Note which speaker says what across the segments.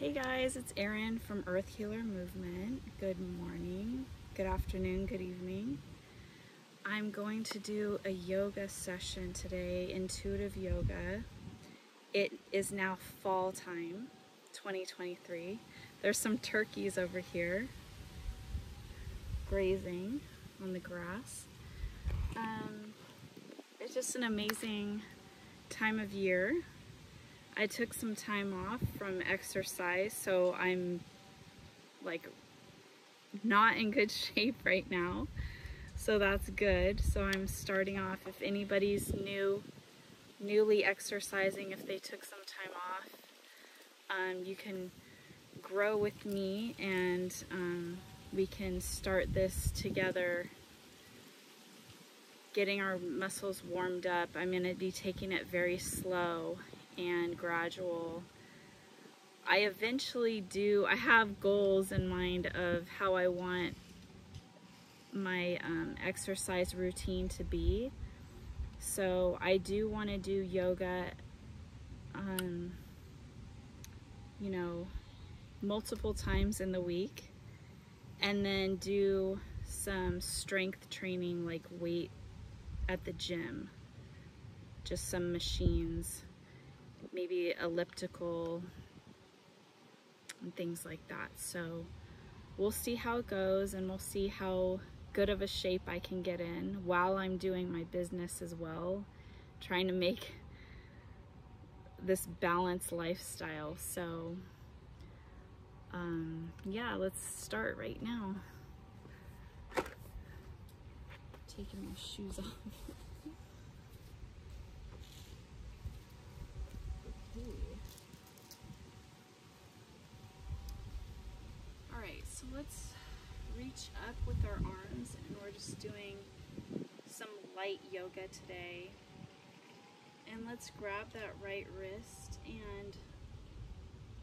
Speaker 1: Hey guys, it's Erin from Earth Healer Movement. Good morning, good afternoon, good evening. I'm going to do a yoga session today, intuitive yoga. It is now fall time, 2023. There's some turkeys over here grazing on the grass. Um, it's just an amazing time of year. I took some time off from exercise, so I'm like not in good shape right now. So that's good. So I'm starting off. If anybody's new, newly exercising, if they took some time off, um, you can grow with me and um, we can start this together getting our muscles warmed up. I'm going to be taking it very slow and gradual. I eventually do, I have goals in mind of how I want my um, exercise routine to be. So I do want to do yoga, um, you know, multiple times in the week and then do some strength training like weight at the gym. Just some machines, maybe elliptical and things like that. So we'll see how it goes and we'll see how good of a shape I can get in while I'm doing my business as well, trying to make this balanced lifestyle. So um, yeah, let's start right now. Taking my shoes off. All right, so let's reach up with our arms and we're just doing some light yoga today. And let's grab that right wrist and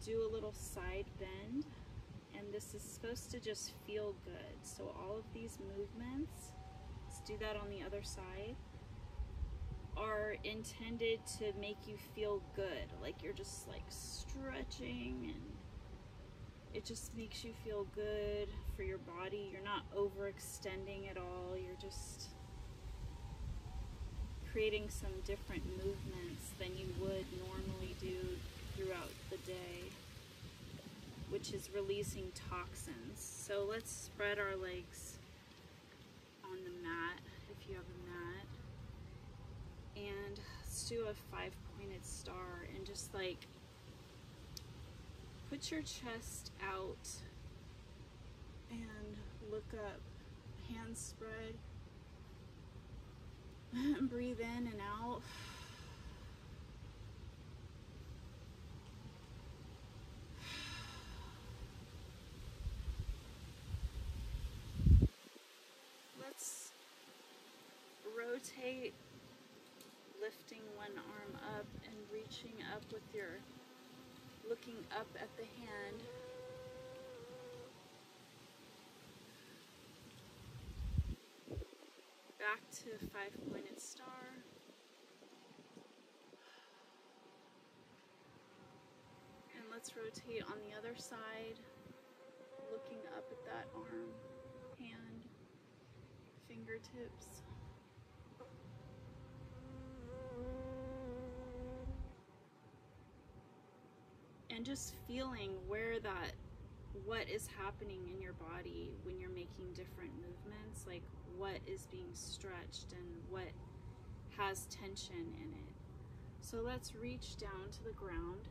Speaker 1: do a little side bend and this is supposed to just feel good. So all of these movements, let's do that on the other side, are intended to make you feel good. Like you're just like stretching and it just makes you feel good for your body. You're not overextending at all. You're just creating some different movements than you would normally do throughout the day, which is releasing toxins. So let's spread our legs on the mat, if you have a mat. And let's do a five pointed star and just like put your chest out and look up, hands spread. Breathe in and out. Let's rotate, lifting one arm up and reaching up with your, looking up at the hand. Back to five-pointed star. And let's rotate on the other side, looking up at that arm, hand, fingertips. And just feeling where that what is happening in your body when you're making different movements like what is being stretched and what has tension in it. So let's reach down to the ground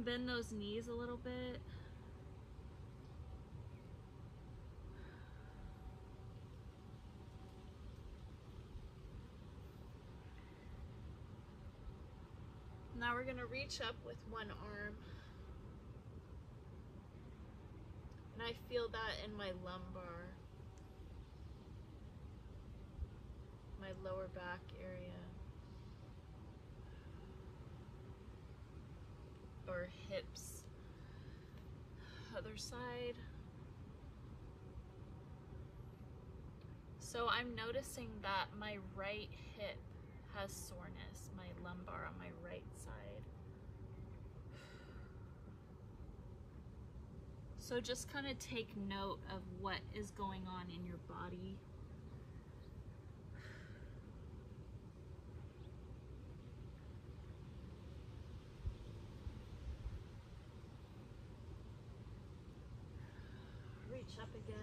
Speaker 1: can bend those knees a little bit. Now we're gonna reach up with one arm. And I feel that in my lumbar, my lower back area. Hips. Other side. So I'm noticing that my right hip has soreness, my lumbar on my right side. So just kind of take note of what is going on in your body. Reach up again.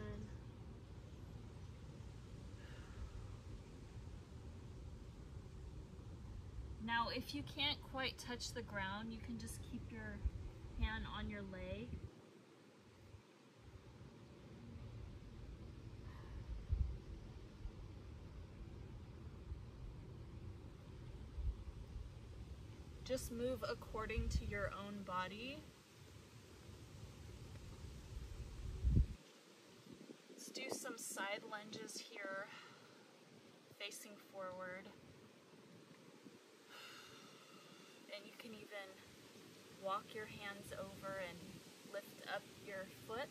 Speaker 1: Now, if you can't quite touch the ground, you can just keep your hand on your leg Just move according to your own body. Let's do some side lunges here, facing forward. And you can even walk your hands over and lift up your foot.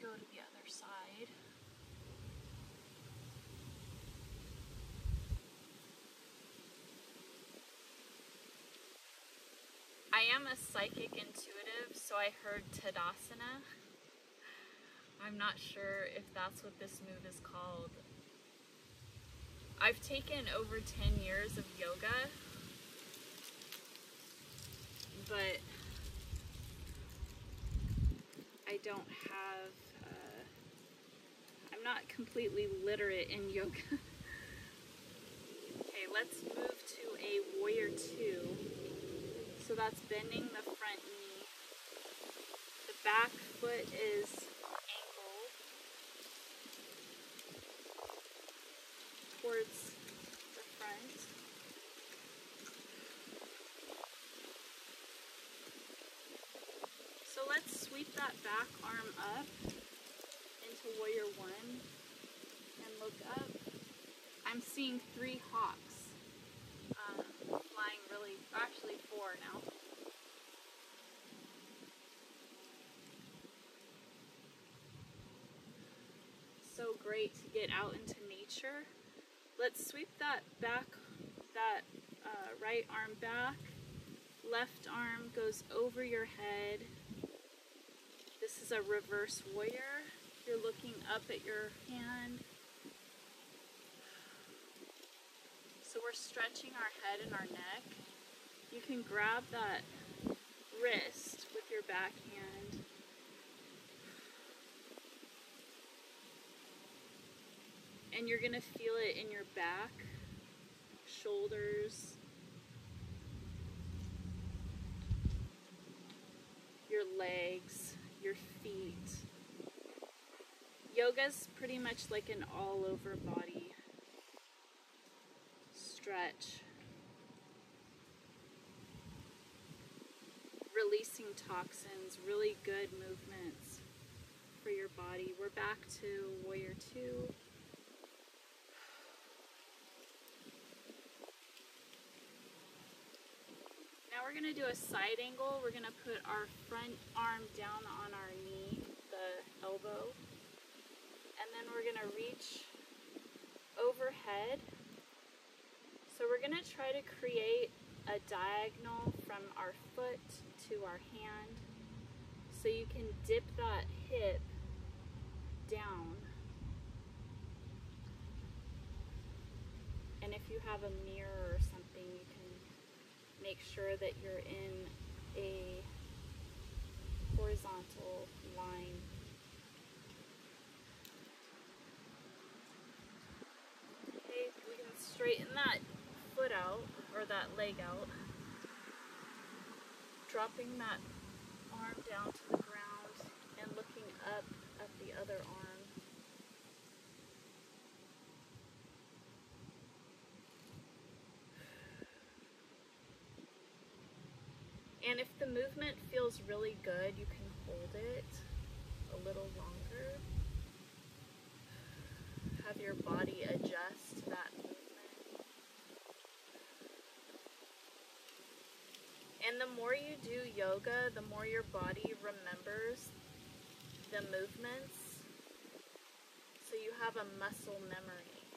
Speaker 1: Go to the other side. I am a psychic intuitive, so I heard Tadasana. I'm not sure if that's what this move is called. I've taken over 10 years of yoga, but I don't have, uh, I'm not completely literate in yoga. okay, let's move to a warrior two. So that's bending the front knee. The back foot is angled towards the front. So let's sweep that back arm up into warrior one and look up. I'm seeing three hawks um, flying really, actually four now. Great to get out into nature. Let's sweep that back, that uh, right arm back. Left arm goes over your head. This is a reverse warrior. You're looking up at your hand So we're stretching our head and our neck. You can grab that wrist with your back hand. And you're going to feel it in your back, shoulders, your legs, your feet. Yoga's pretty much like an all over body stretch. Releasing toxins, really good movements for your body. We're back to warrior two. Now we're gonna do a side angle. We're gonna put our front arm down on our knee, the elbow, and then we're gonna reach overhead so we're to try to create a diagonal from our foot to our hand. So you can dip that hip down. And if you have a mirror or something, you can make sure that you're in a horizontal line. Okay, we can straighten that foot out, or that leg out, dropping that arm down to the ground and looking up at the other arm. And if the movement feels really good, you can hold it a little longer. Have your body adjust that movement. And the more you do yoga, the more your body remembers the movements. So you have a muscle memory.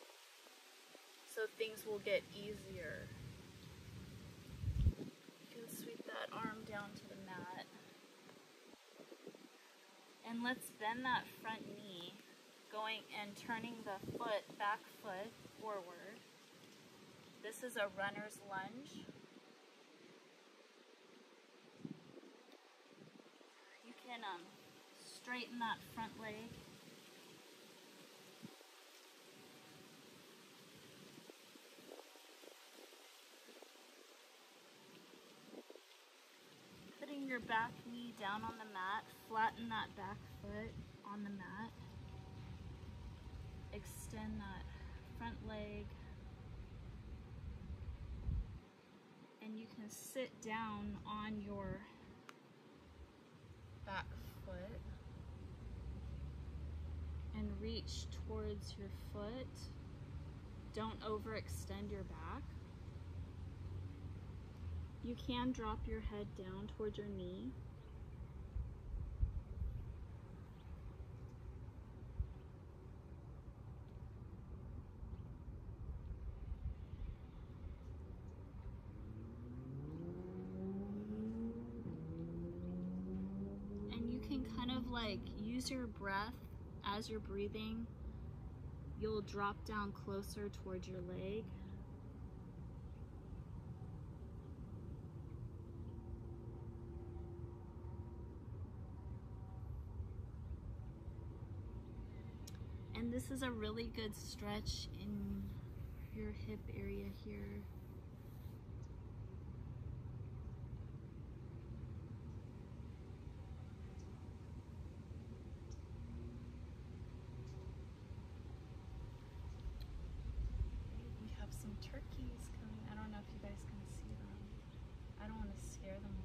Speaker 1: So things will get easier. You can sweep that arm down to the mat. And let's bend that front knee, going and turning the foot, back foot forward. This is a runner's lunge. You can um, straighten that front leg. Putting your back knee down on the mat, flatten that back foot on the mat. Extend that front leg. And you can sit down on your back foot and reach towards your foot. Don't overextend your back. You can drop your head down towards your knee. And you can kind of like use your breath as you're breathing. You'll drop down closer towards your leg. And this is a really good stretch in your hip area here. We have some turkeys coming. I don't know if you guys can see them. I don't want to scare them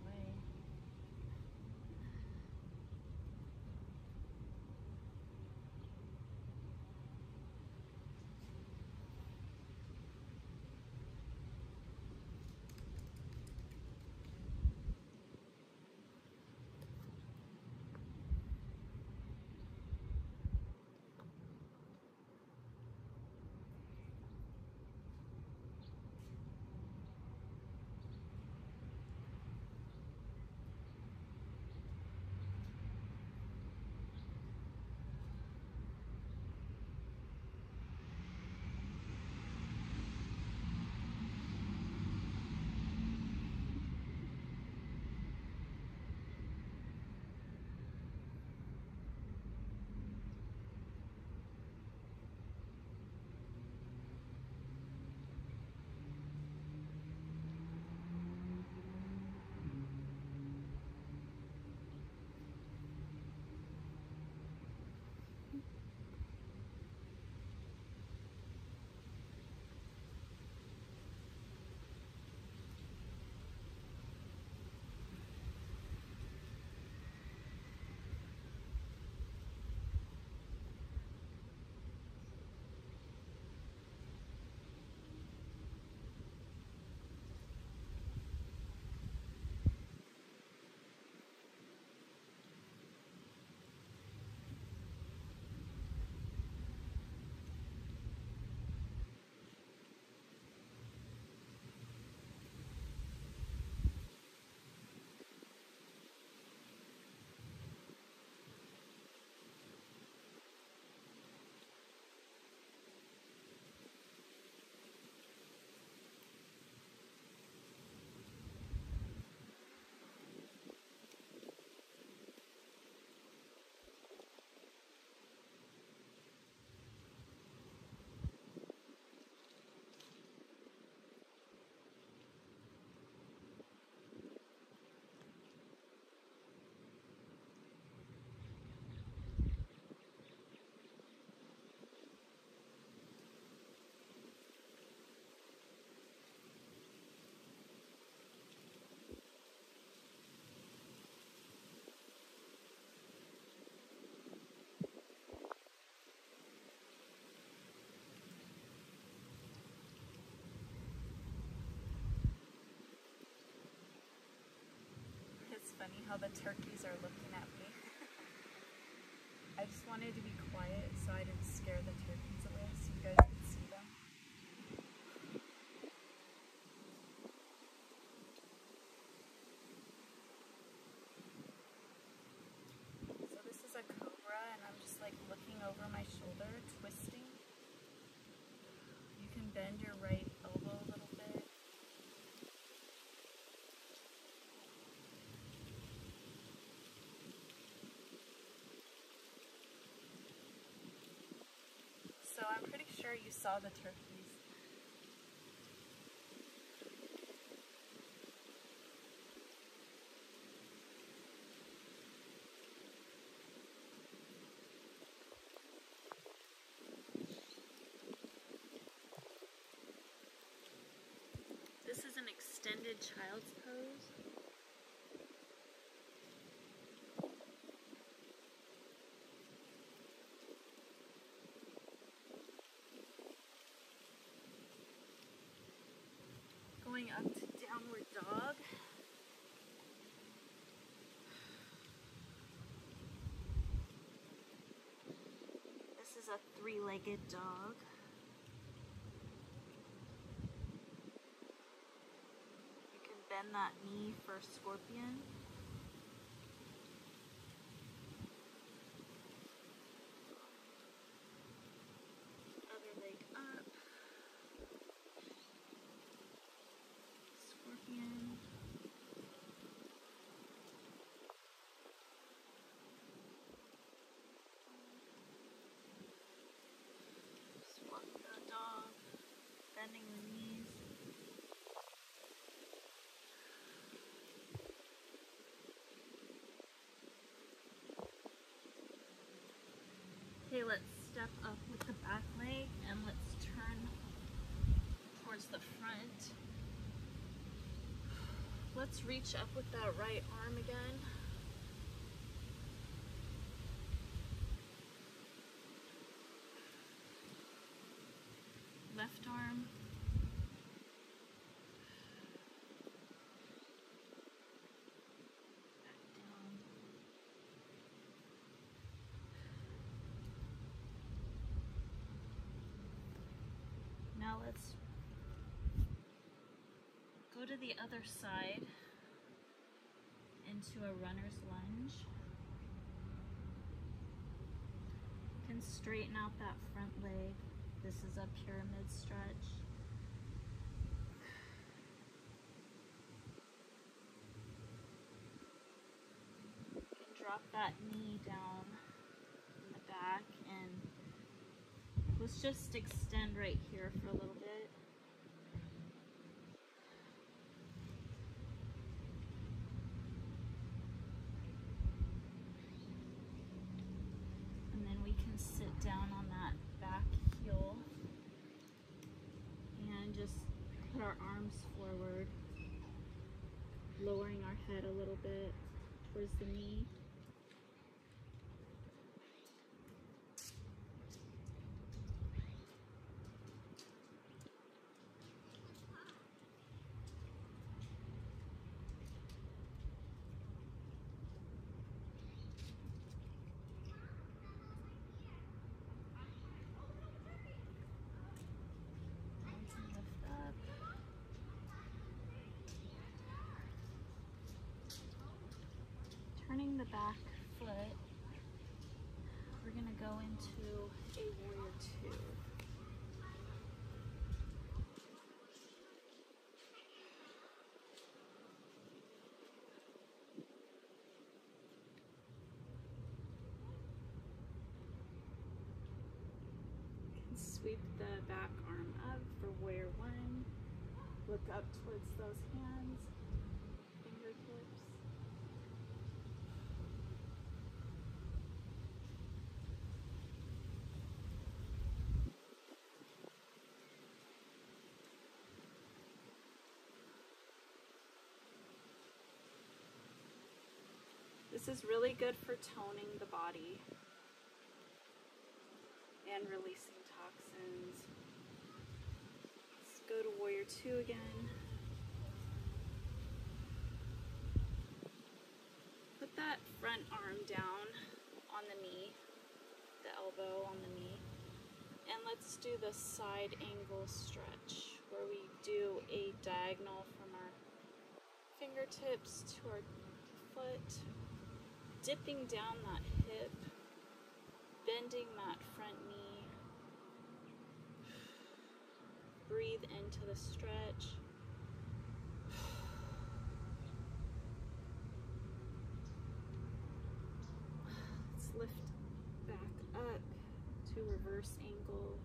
Speaker 1: away. how the turkeys are looking at me. I just wanted to be quiet so I didn't scare the turkeys away so you guys could see them. So this is a cobra and I'm just like looking over my shoulder, twisting. You can bend your right elbow a little bit. So I'm pretty sure you saw the turkeys. This is an extended child's pose. Going up to downward dog. This is a three-legged dog. You can bend that knee for scorpion. Other leg up. Scorpion. Just walk the dog, bending the knees. Okay, let's step up with the back leg and let's turn towards the front. Let's reach up with that right arm again. Left arm. Back down. Let's go to the other side into a runner's lunge. You can straighten out that front leg. This is a pyramid stretch. Drop that knee down in the back and just extend right here for a little bit. And then we can sit down on that back heel and just put our arms forward, lowering our head a little bit towards the knee. Arms and lift up. Turning the back foot, we're gonna go into a warrior two. can sweep the back arm up for warrior one. Look up towards those hands, fingertips. This is really good for toning the body and releasing toxins. Let's go to warrior two again. Put that front arm down on the knee, the elbow on the knee. And let's do the side angle stretch where we do a diagonal from our fingertips to our foot, dipping down that hip, bending that front knee. Breathe into the stretch. Let's lift back up to reverse angle.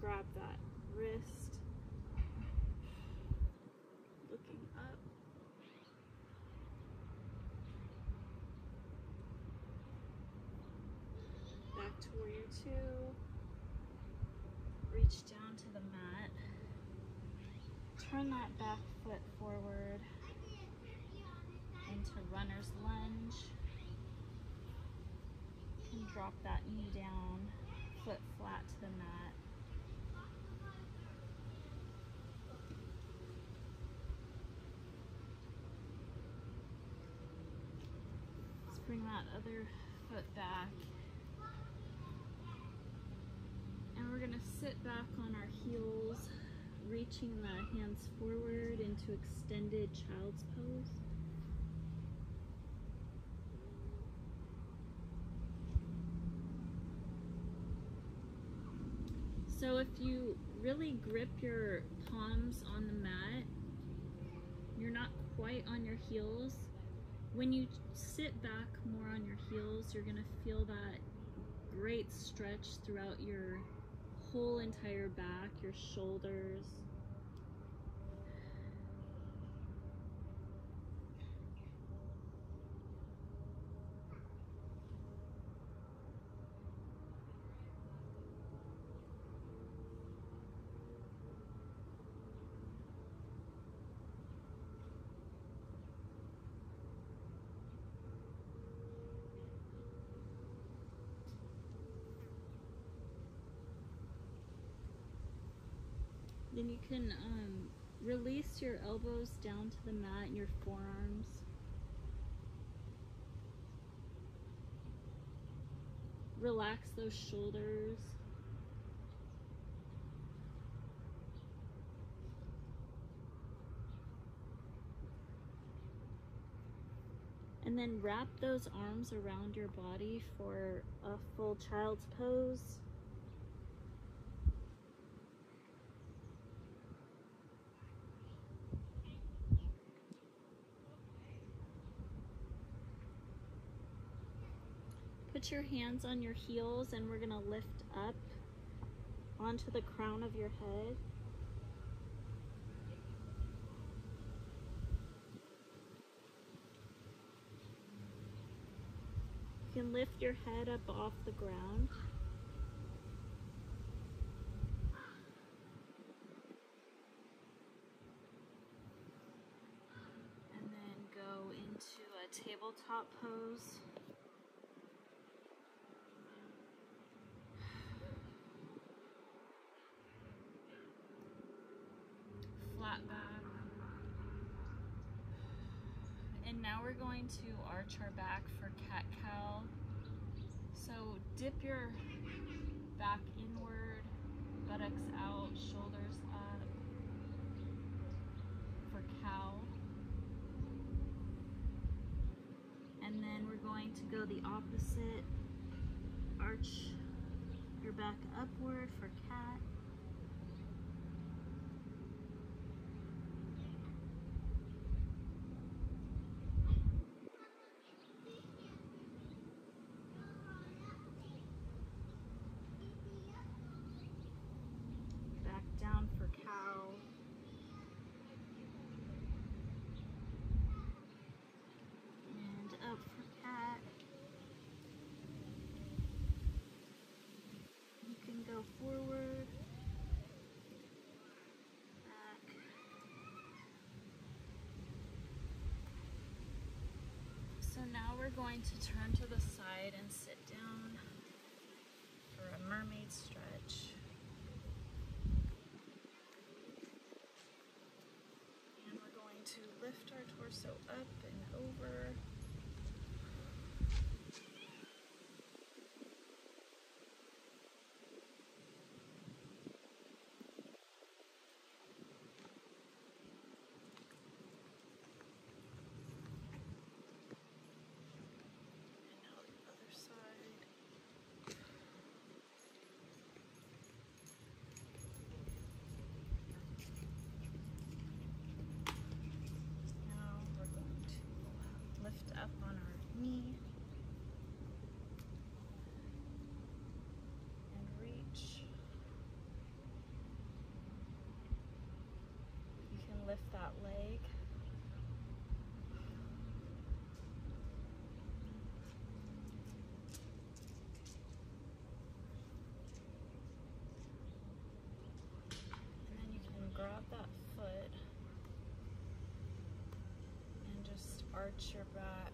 Speaker 1: Grab that wrist. Looking up. Back to warrior two. Reach down to the mat. Turn that back foot forward into runner's lunge and drop that knee down, foot flat to the mat. Let's bring that other foot back. And we're gonna sit back on our heels, reaching the hands forward into extended child's pose. So if you really grip your palms on the mat, you're not quite on your heels. When you sit back more on your heels, you're gonna feel that great stretch throughout your whole entire back, your shoulders. You can um, release your elbows down to the mat and your forearms. Relax those shoulders. And then wrap those arms around your body for a full child's pose. Put your hands on your heels and we're gonna lift up onto the crown of your head. You can lift your head up off the ground. And then go into a tabletop pose. Flat back. And now we're going to arch our back for cat cow. So dip your back inward, buttocks out, shoulders up for cow. And then we're going to go the opposite. Arch your back upward for cat. Back down for cow. And up for cat. You can go forward. Back. So now we're going to turn to the side and sit down for a mermaid stretch. And we're going to lift our torso up lift that leg. And then you can grab that foot and just arch your back.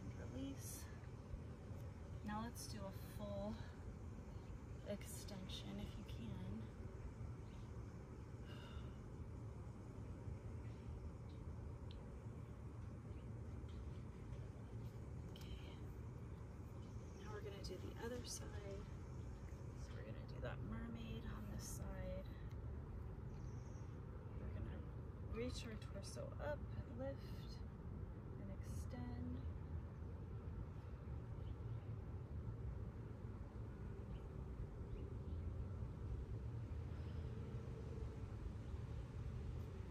Speaker 1: And release. Now let's do a full extension if you can. Okay. Now we're gonna do the side. So we're gonna do that mermaid on this side. We're gonna reach our torso up and lift and extend.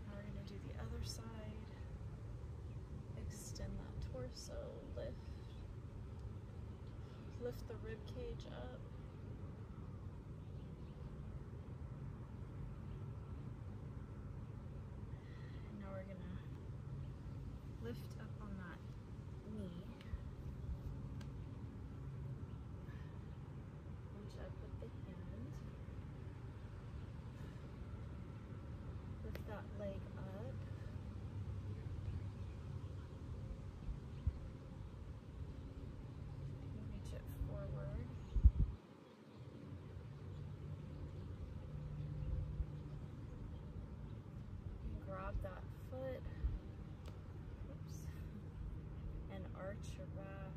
Speaker 1: Now we're gonna do the other side. Extend that torso, lift. Lift the rib cage up. And now we're gonna lift up on that knee. Reach up with the hand. Lift that leg up. Reach it forward. And grab that foot. Oops. And arch your back.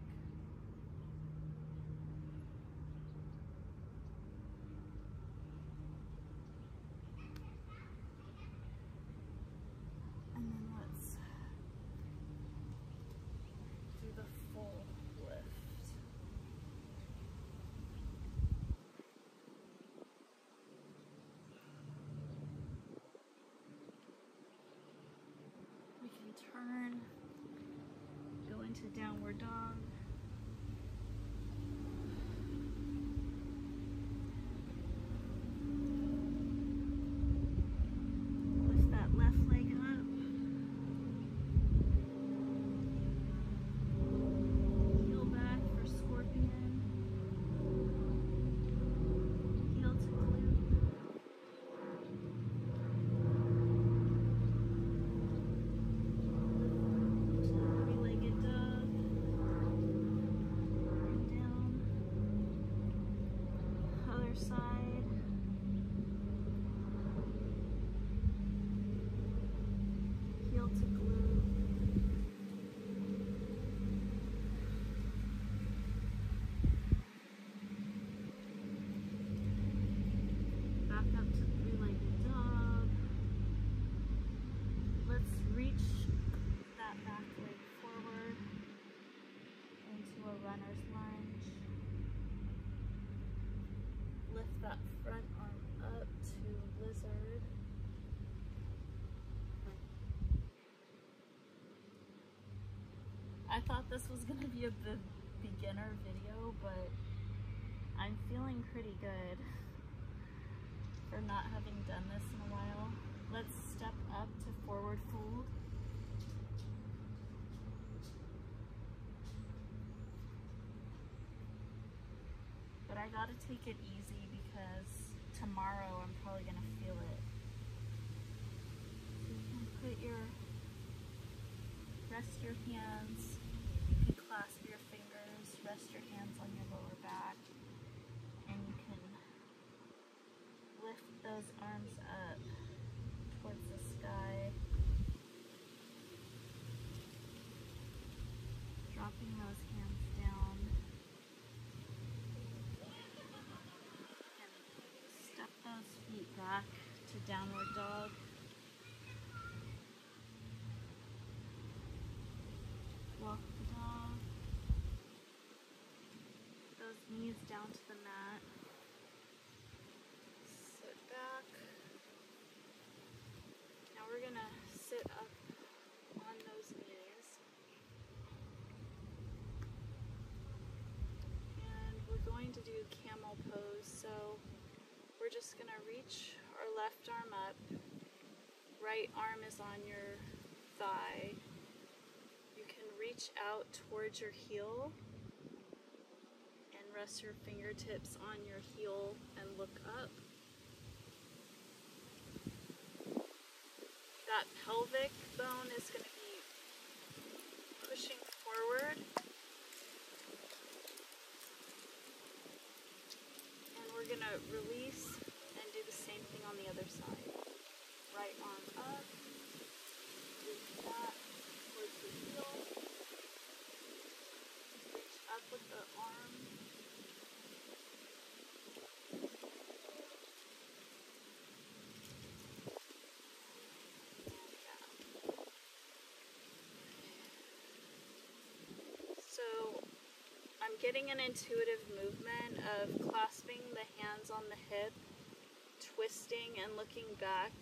Speaker 1: And then let's do the full lift. We can turn, go into downward dog. Lift that left leg up. Heel back for scorpion. Heel to glute. Three-legged dog. And down. Other side. Heel to glute. Back up to three-legged dog. Let's reach that back leg forward into a runner's lunge. Lift that front arm up to lizard. I thought this was gonna be a be- beginner video, but I'm feeling pretty good for not having done this in a while. Let's step up to forward fold. But I gotta take it easy because tomorrow I'm probably gonna feel it. So you can put your, rest your hands, you can clasp your fingers, rest your hands on your lower back, and you can lift those arms up towards the sky. Dropping those hands down. And step those feet back to downward dog. Walk the dog. Those knees down to the mat. Sit back. Now we're gonna sit up on those knees. And we're going to do camel pose. So we're just gonna reach our left arm up. Right arm is on your thigh. You can reach out towards your heel rest your fingertips on your heel and look up. That pelvic bone is going to be pushing forward. And we're going to release and do the same thing on the other side. Right arm up, the heel, reach up with the arm. So I'm getting an intuitive movement of clasping the hands on the hip, twisting and looking back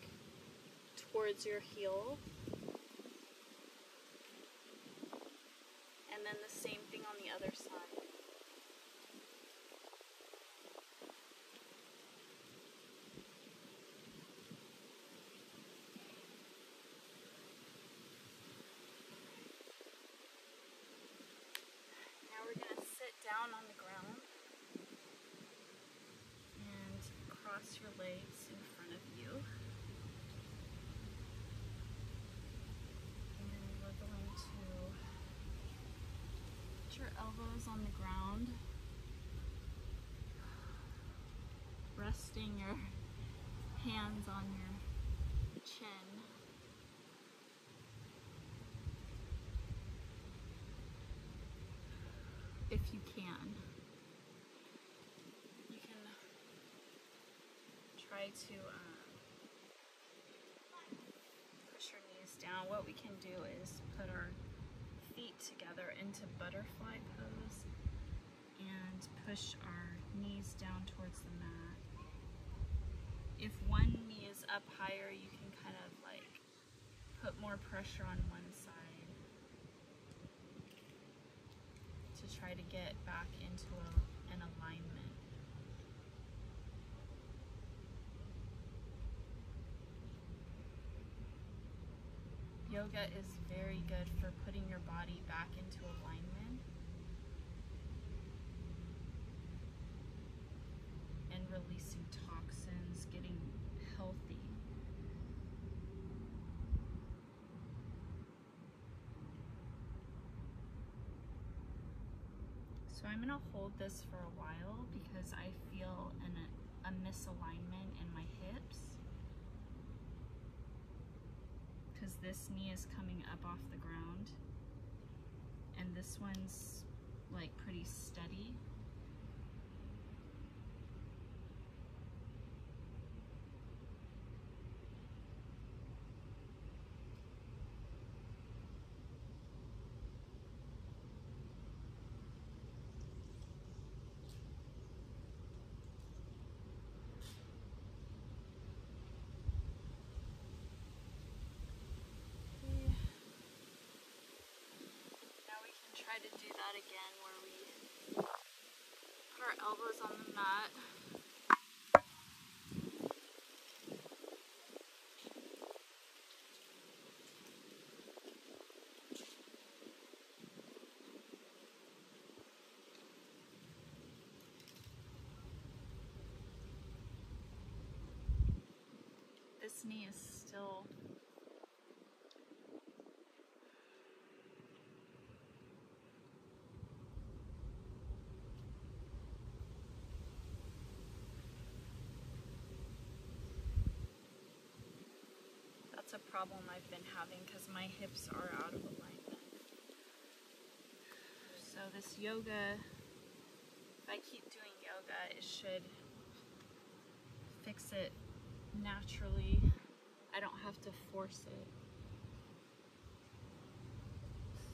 Speaker 1: towards your heel. And then the same thing on the other side. Now we're going to sit down on the ground and cross your legs in front of you. And we're going to put your elbows on the ground, resting your hands on your chin. if you can. You can try to um, push your knees down. What we can do is put our together into butterfly pose and push our knees down towards the mat. If one knee is up higher, you can kind of like put more pressure on one side. to try to get back into a, an alignment. Yoga is very good for putting your body back into alignment and releasing toxins, getting healthy. So I'm gonna hold this for a while because I feel an, a misalignment in my hips. Because this knee is coming up off the ground and this one's like pretty steady. Try to do that again where we put our elbows on the mat. This knee is still a problem I've been having because my hips are out of alignment. So this yoga, if I keep doing yoga, it should fix it naturally. I don't have to force it.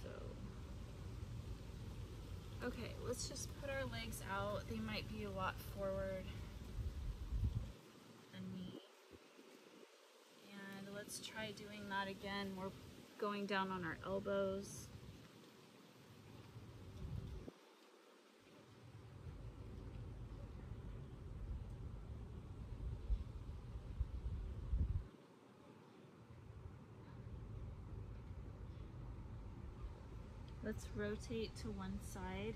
Speaker 1: So, okay, let's just put our legs out. They might be a lot forward. Let's try doing that again. We're going down on our elbows. Let's rotate to one side.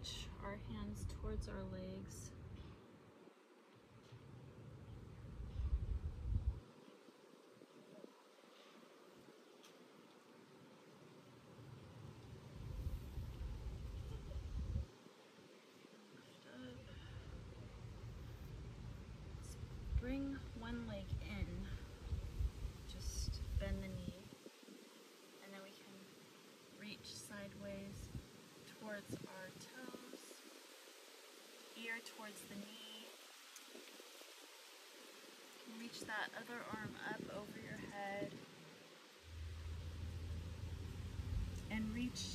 Speaker 1: Reach our hands towards our legs. Bring one leg in. Just bend the knee. And then we can reach sideways towards towards the knee. Reach that other arm up over your head and reach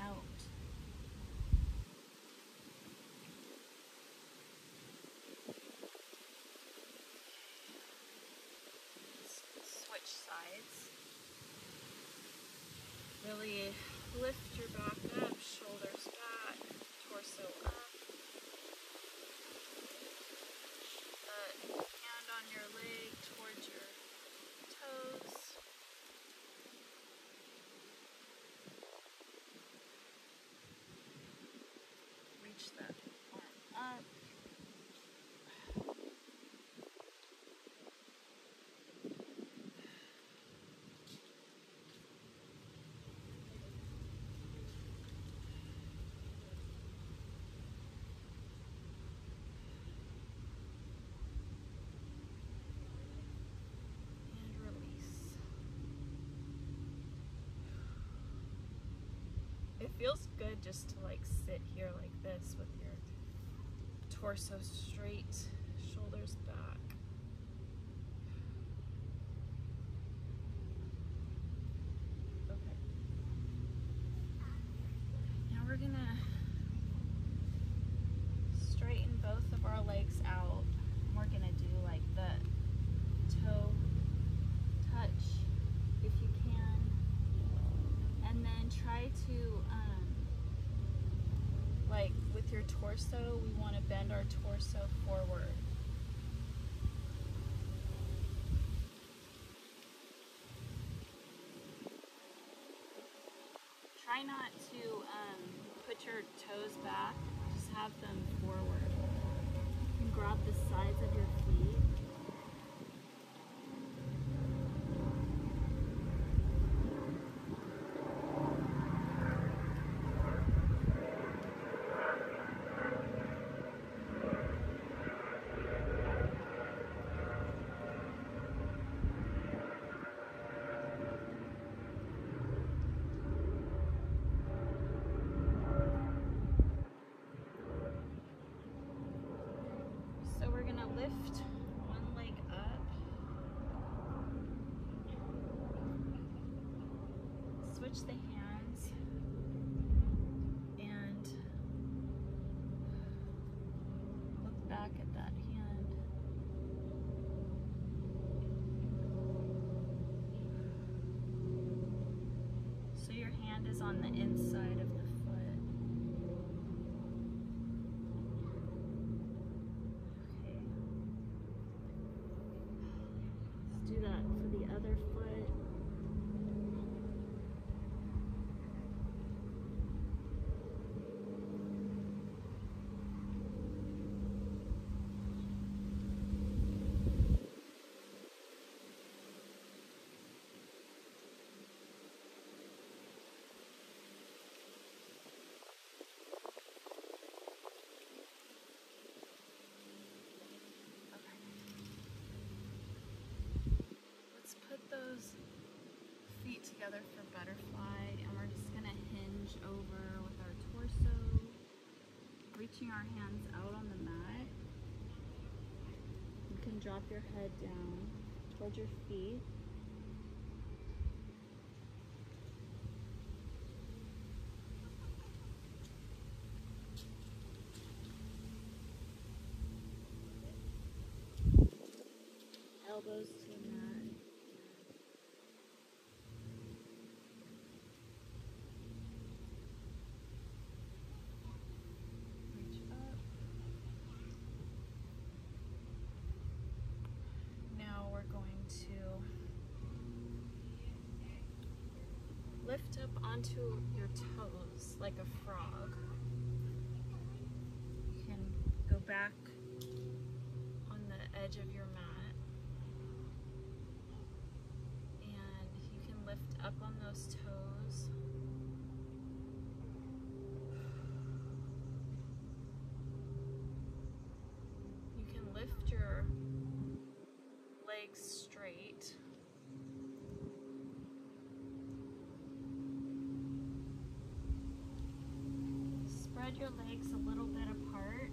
Speaker 1: out. Switch sides. Really lift your back up, shoulders back, torso up. That hand on your leg towards your toes. Reach that arm up. and release. It feels good just to like sit here like this with your torso straight, shoulders back. Okay. Now we're gonna straighten both of our legs out. And we're gonna do like the toe touch if you can. And then try to, um, like with your torso, we want to bend our torso forward. Try not to um, put your toes back, just have them forward. You can grab the sides of your feet. So we're gonna lift one leg up. Switch the hands and look back at that hand. So your hand is on the inside of the foot. Okay. Let's do that for the other foot. Okay. Let's put those together for butterfly and we're just gonna hinge over with our torso. reaching our hands out on the mat. You can drop your head down towards your feet. Elbows to the mat. Reach up. Now we're going to up onto your toes like a frog. You can go back on the edge of your mat and you can lift up on those toes. You can lift your legs straight. Spread your legs a little bit apart.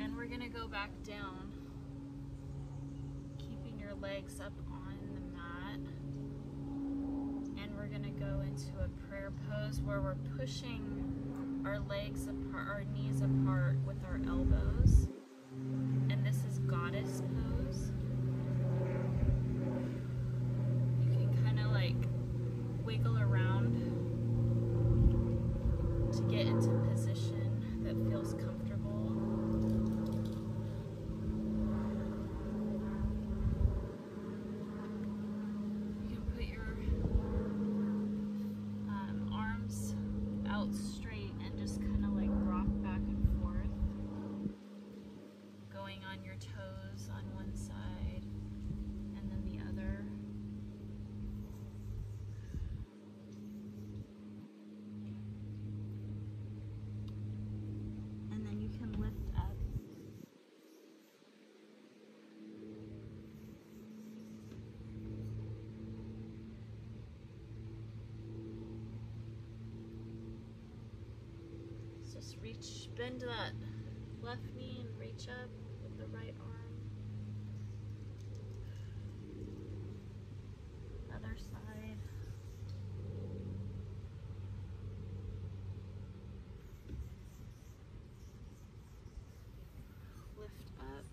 Speaker 1: And we're gonna go back down, keeping your legs up on the mat. And we're gonna go into a prayer pose where we're pushing our legs apart, our knees apart with our elbows. And this is goddess pose. You can kind of like wiggle around to get into position that feels comfortable. You can put your um, arms out straight and just kind of like rock back and forth. Going on your toes on one side and then the other. And then you can lift up. Just reach, bend that left knee and reach up with the right arm. Other side. Lift up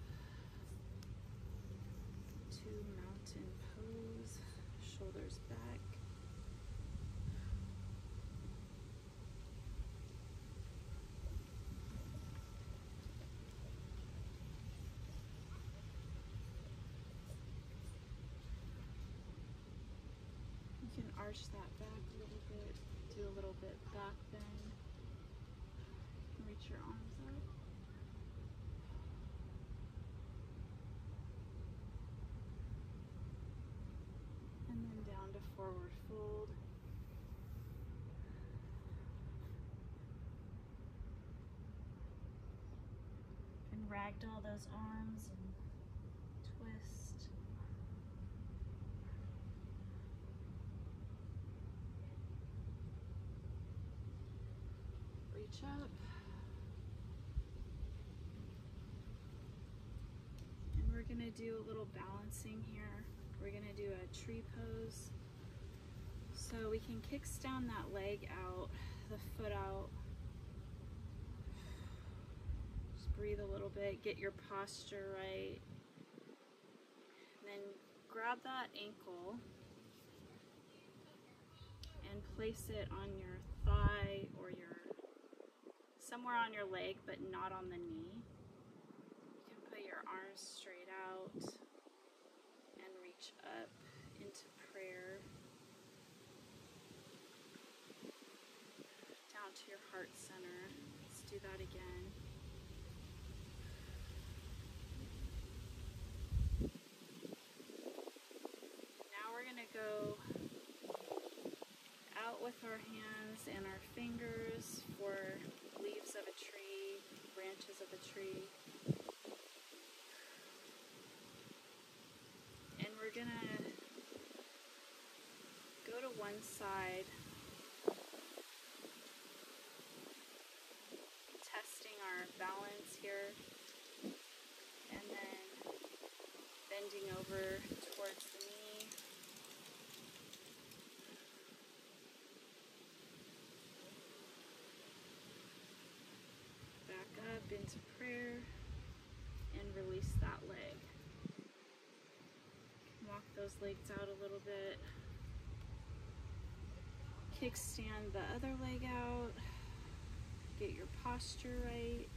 Speaker 1: to mountain pose, shoulders back. You can arch that back a little bit, do a little bit back bend. Reach your arms up. And then down to forward fold. And ragdoll those arms and twist. Up. And we're gonna do a little balancing here. We're gonna do a tree pose. So we can kickstand that leg out, the foot out. Just breathe a little bit, get your posture right. And then grab that ankle and place it on your thigh or your somewhere on your leg but not on the knee. You can put your arms straight out and reach up into prayer. Down to your heart center. Let's do that again. Now we're going to go tree. And we're gonna go to one side. Testing our balance here. And then bending over Legs out a little bit. Kickstand the other leg out. Get your posture right.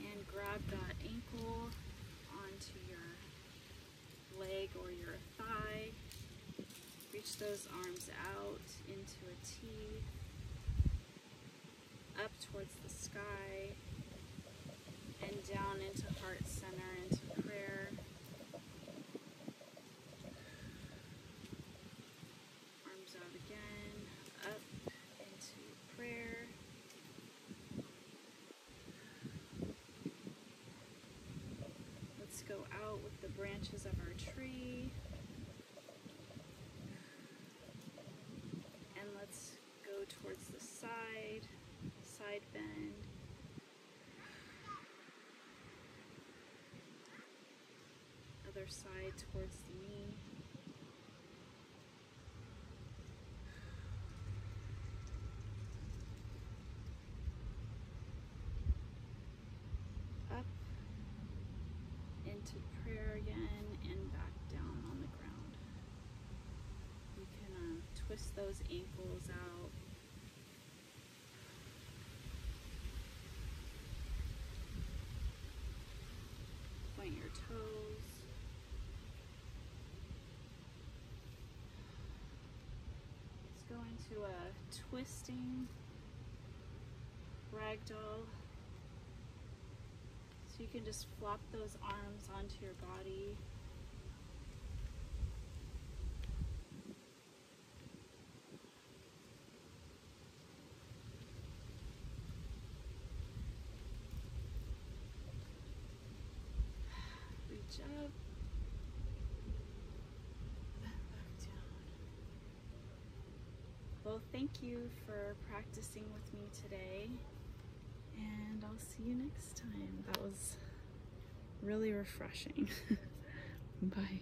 Speaker 1: And grab that ankle onto your leg or your thigh. Reach those arms out into a T, up towards the sky, and down into heart center, into prayer. Arms out again, up into prayer. Let's go out with the branches of our tree. And let's go towards the side, side bend. Other side towards the knee. Up into prayer again and back down on the ground. You can uh, twist those ankles out. Point your toes. Let's go into a twisting ragdoll. So you can just flop those arms onto your body. Reach up. Back down. Thank you for practicing with me today. And I'll see you next time. That was really refreshing. Bye.